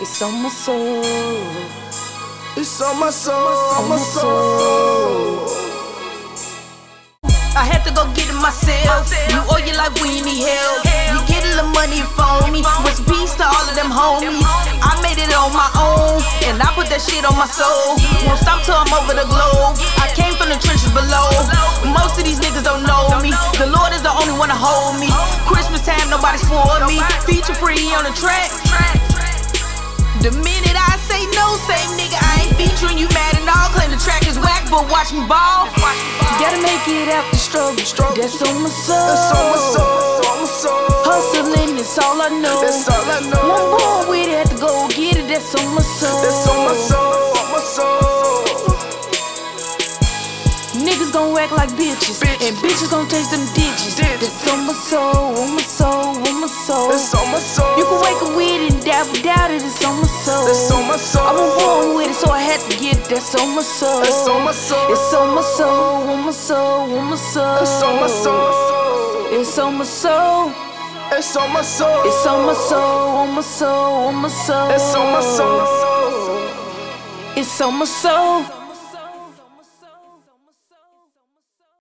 It's on my soul. It's on my soul, on my soul. I had to go get it myself. You owe your life when you need help. You get a little money for me. Rest peace to all of them homies. I made it on my own, and I put that shit on my soul. Won't stop till I'm over the globe. I came from the trenches below. Most of these niggas don't know me. The Lord is the only one to hold me. Christmas time, nobody's for me. Feature free on the track. The minute I say no, same nigga, I ain't featuring you mad and all. Claim the track is whack, but watch me ball. Gotta make it out the struggle. Struggle. That's on my soul. It's on my soul, on my soul. Hustling, that's all I know. That's all I know. One born with it, had to go get it. That's on my soul. That's on my soul, on my soul. Niggas gon' act like bitches, Bitches. and bitches gon' taste them ditches. Ditches. That's on my soul, on my soul, on my soul. It's on my soul. You can wake up with it and die without it. It's on my had to get it. That's on my soul. It's on my soul. It's on my soul, on my soul, on my soul. It's on my soul. It's on my soul. It's on my soul. It's on my soul, on my soul, on my soul. It's on my soul. It's on my soul.